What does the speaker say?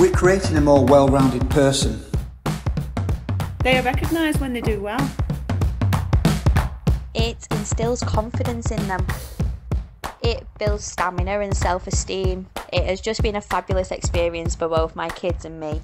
We're creating a more well rounded person. They are recognised when they do well. It instills confidence in them. It builds stamina and self esteem. It has just been a fabulous experience for both my kids and me.